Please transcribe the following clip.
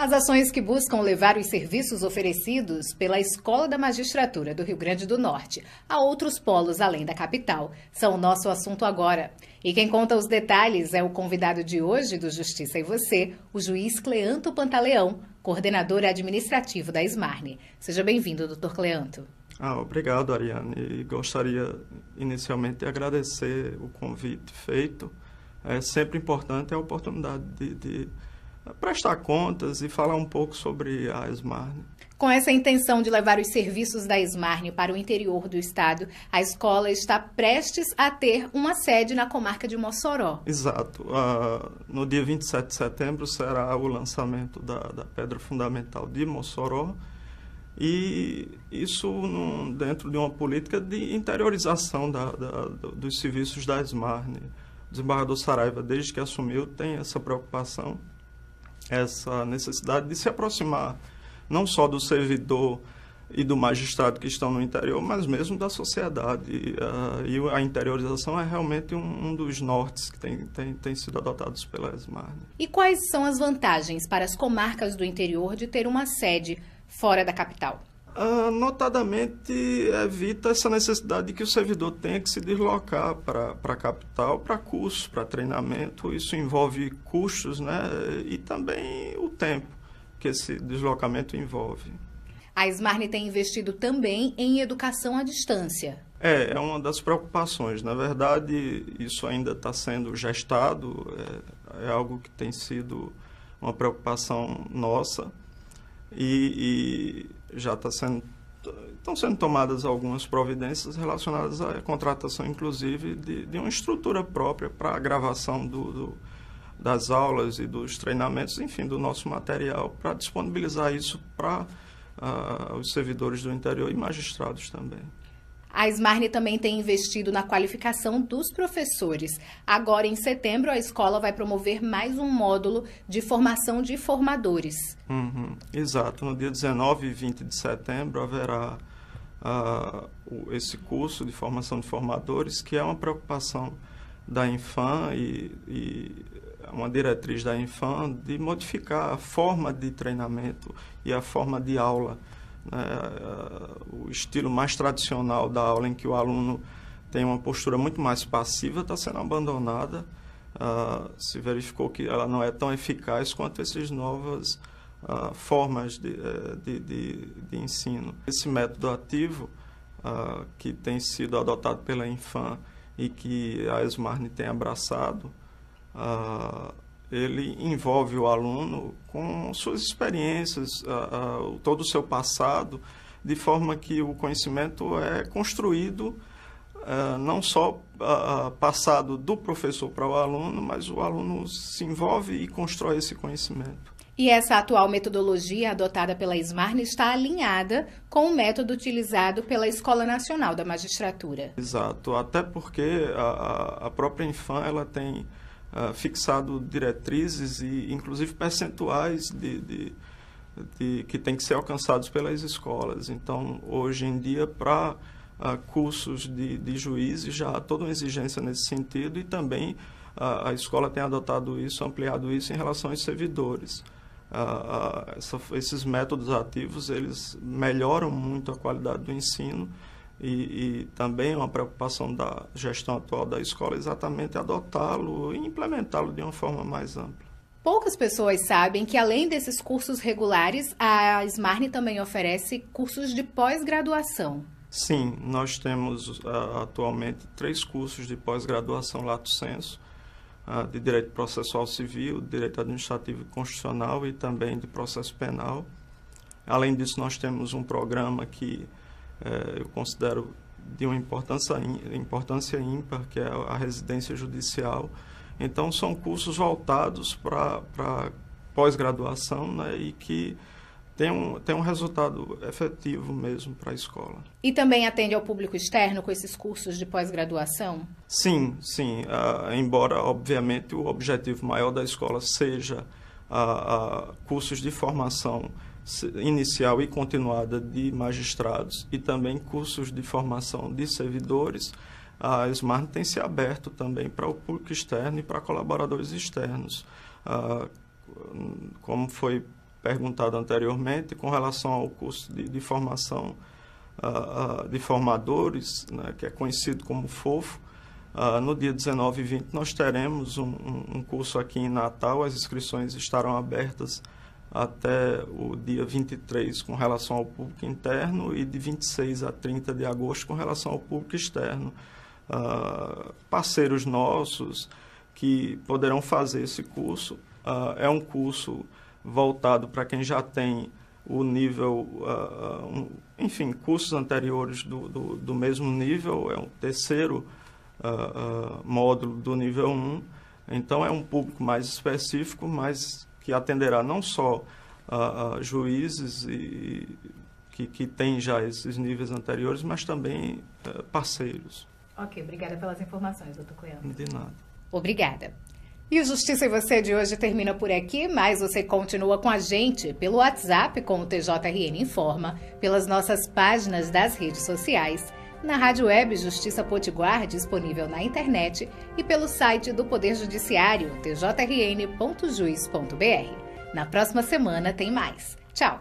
As ações que buscam levar os serviços oferecidos pela Escola da Magistratura do Rio Grande do Norte a outros polos além da capital são o nosso assunto agora. E quem conta os detalhes é o convidado de hoje do Justiça e Você, o juiz Cleanto Pantaleão, coordenador administrativo da Smarne. Seja bem-vindo, doutor Cleanto. Ah, obrigado, Ariane. E gostaria inicialmente de agradecer o convite feito. É sempre importante a oportunidade de, de prestar contas e falar um pouco sobre a Esmarne. Com essa intenção de levar os serviços da Esmarne para o interior do estado, a escola está prestes a ter uma sede na comarca de Mossoró. Exato. Uh, no dia 27 de setembro será o lançamento da, da Pedra Fundamental de Mossoró e isso num, dentro de uma política de interiorização da, da, dos serviços da Esmarne. O desembargador Saraiva, desde que assumiu, tem essa preocupação essa necessidade de se aproximar não só do servidor e do magistrado que estão no interior, mas mesmo da sociedade. E, uh, e a interiorização é realmente um, dos nortes que tem, tem, tem, sido adotados pela ESMAR. E quais são as vantagens para as comarcas do interior de ter uma sede fora da capital? Uh, notadamente evita essa necessidade de que o servidor tenha que se deslocar para a capital para cursos, para treinamento. Isso envolve custos né? e também o tempo que esse deslocamento envolve. A Smarne tem investido também em educação à distância. É, é uma das preocupações. Na verdade, isso ainda está sendo gestado, é, é algo que tem sido uma preocupação nossa. E, e já está sendo estão sendo tomadas algumas providências relacionadas à contratação, inclusive, de, de uma estrutura própria para a gravação do, do, das aulas e dos treinamentos, enfim, do nosso material, para disponibilizar isso para uh, os servidores do interior e magistrados também. A Smarne também tem investido na qualificação dos professores. Agora, em setembro, a escola vai promover mais um módulo de formação de formadores. Uhum, exato. No dia 19 e 20 de setembro haverá uh, esse curso de formação de formadores, que é uma preocupação da Infam e, e uma diretriz da Infam de modificar a forma de treinamento e a forma de aula né, o estilo mais tradicional da aula, em que o aluno tem uma postura muito mais passiva, está sendo abandonada. Uh, se verificou que ela não é tão eficaz quanto essas novas uh, formas de, de, de, de, ensino. Esse método ativo, que tem sido adotado pela Infam e que a Esmarne tem abraçado, ele envolve o aluno com suas experiências, uh, uh, todo o seu passado, de forma que o conhecimento é construído uh, não só passado do professor para o aluno, mas o aluno se envolve e constrói esse conhecimento. E essa atual metodologia adotada pela Smarne está alinhada com o método utilizado pela Escola Nacional da Magistratura. Exato, até porque a, a própria Infam ela tem uh, fixado diretrizes e inclusive percentuais de, de, de, que tem que ser alcançados pelas escolas. Então, hoje em dia, para uh, cursos de, de juízes, já há toda uma exigência nesse sentido e também uh, a escola tem adotado isso, ampliado isso em relação aos servidores. Essa, esses métodos ativos eles melhoram muito a qualidade do ensino e, e, também é uma preocupação da gestão atual da escola exatamente adotá-lo e implementá-lo de uma forma mais ampla. Poucas pessoas sabem que, além desses cursos regulares, a Smarne também oferece cursos de pós-graduação. Sim, nós temos uh, atualmente três cursos de pós-graduação lato senso, uh, de Direito Processual Civil, Direito Administrativo e Constitucional e também de Processo Penal. Além disso, nós temos um programa que é, eu considero de uma importância, importância ímpar, que é a residência judicial. Então, são cursos voltados para pós-graduação né, e que tem um, tem um resultado efetivo mesmo para a escola. E também atende ao público externo com esses cursos de pós-graduação? Sim, sim. Uh, embora, obviamente, o objetivo maior da escola seja uh, uh, cursos de formação inicial e continuada de magistrados e também cursos de formação de servidores, a Smart tem se aberto também para o público externo e para colaboradores externos. Ah, como foi perguntado anteriormente, com relação ao curso de, de formação uh, uh, de formadores, né, que é conhecido como FOFO, no dia 19 e 20 nós teremos um, um, curso aqui em Natal, as inscrições estarão abertas até o dia 23 com relação ao público interno e de 26 a 30 de agosto com relação ao público externo. parceiros nossos que poderão fazer esse curso. é um curso voltado para quem já tem o nível, uh, um, enfim, cursos anteriores do, do, do, mesmo nível, é um terceiro uh, uh, módulo do nível 1. Então, é um público mais específico, mas que atenderá não só juízes e, que, que têm já esses níveis anteriores, mas também eh, parceiros. Ok, obrigada pelas informações, doutor Cleandro. De nada. Obrigada. E o Justiça e Você de hoje termina por aqui, mas você continua com a gente pelo WhatsApp com o TJRN Informa, pelas nossas páginas das redes sociais, na Rádio Web Justiça Potiguar, disponível na internet, e pelo site do Poder Judiciário, tjrn.juiz.br. Na próxima semana tem mais. Tchau!